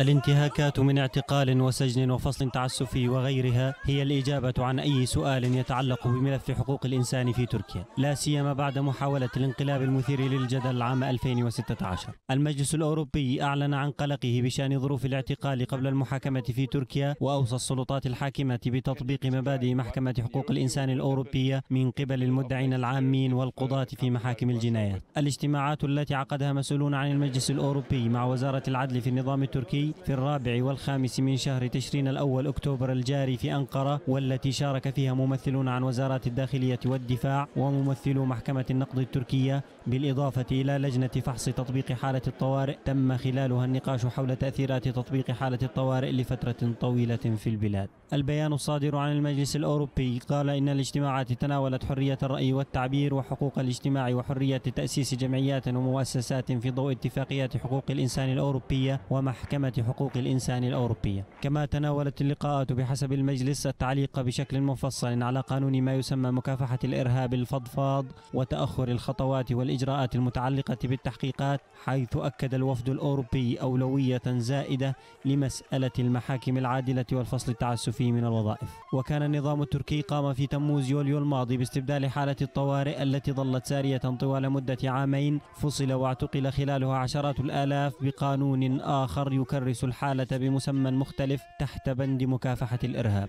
الانتهاكات من اعتقال وسجن وفصل تعسفي وغيرها هي الإجابة عن أي سؤال يتعلق بملف حقوق الإنسان في تركيا لا سيما بعد محاولة الانقلاب المثير للجدل عام 2016 المجلس الأوروبي أعلن عن قلقه بشأن ظروف الاعتقال قبل المحاكمة في تركيا وأوصى السلطات الحاكمة بتطبيق مبادئ محكمة حقوق الإنسان الأوروبية من قبل المدعين العامين والقضاة في محاكم الجنايات. الاجتماعات التي عقدها مسؤولون عن المجلس الأوروبي مع وزارة العدل في النظام التركي في الرابع والخامس من شهر تشرين الأول أكتوبر الجاري في أنقرة والتي شارك فيها ممثلون عن وزارات الداخلية والدفاع وممثلو محكمة النقد التركية بالإضافة إلى لجنة فحص تطبيق حالة الطوارئ. تم خلالها النقاش حول تأثيرات تطبيق حالة الطوارئ لفترة طويلة في البلاد. البيان الصادر عن المجلس الأوروبي قال إن الاجتماعات تناولت حرية الرأي والتعبير وحقوق الاجتماع وحرية تأسيس جمعيات ومؤسسات في ضوء اتفاقيات حقوق الإنسان الأوروبية ومحكمة حقوق الإنسان الأوروبية. كما تناولت اللقاءات بحسب المجلس التعليق بشكل مفصل على قانون ما يسمى مكافحة الإرهاب الفضفاض وتأخر الخطوات والإجراءات المتعلقة بالتحقيقات حيث أكد الوفد الأوروبي أولوية زائدة لمسألة المحاكم العادلة والفصل التعسفي من الوظائف. وكان النظام التركي قام في تموز يوليو الماضي باستبدال حالة الطوارئ التي ظلت سارية طوال مدة عامين فصل واعتقل خلالها عشرات الآلاف بقانون آخر يكرس الحالة بمسمى مختلف تحت بند مكافحة الإرهاب.